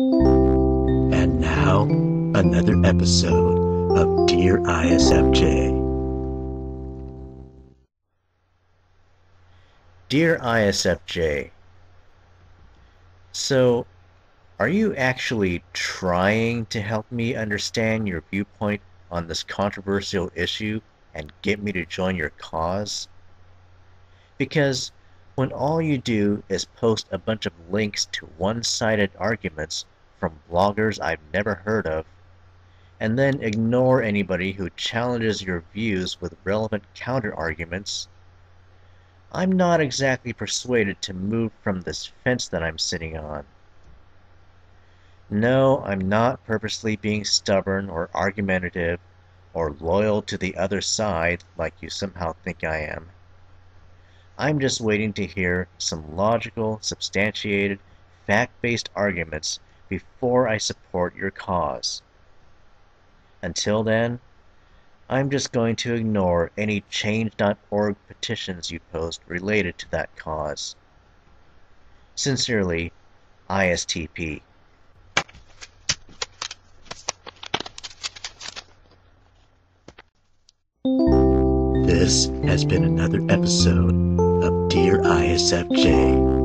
And now, another episode of Dear ISFJ. Dear ISFJ, so are you actually trying to help me understand your viewpoint on this controversial issue and get me to join your cause? Because when all you do is post a bunch of links to one sided arguments from bloggers I've never heard of, and then ignore anybody who challenges your views with relevant counter arguments, I'm not exactly persuaded to move from this fence that I'm sitting on. No, I'm not purposely being stubborn or argumentative or loyal to the other side like you somehow think I am. I'm just waiting to hear some logical, substantiated, fact-based arguments before I support your cause. Until then, I'm just going to ignore any change.org petitions you post related to that cause. Sincerely, ISTP. This has been another episode Dear ISFJ.